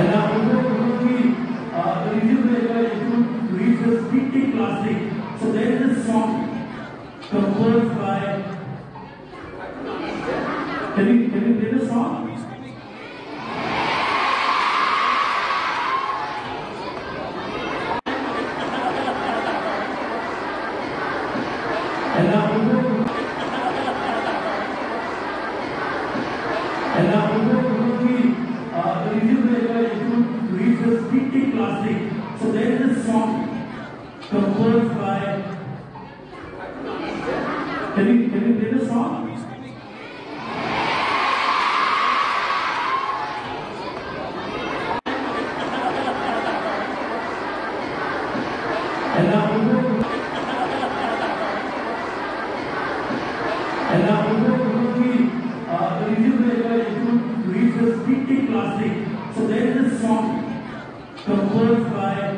And now we will movie, uh, the maker to reach the speaking classic. So there is song composed by. Can can play the song? And. And classic. So there is a song composed by. Can you can you play the song? And now we will. Uh, the review maker to reach the classic. So there is a song composed by.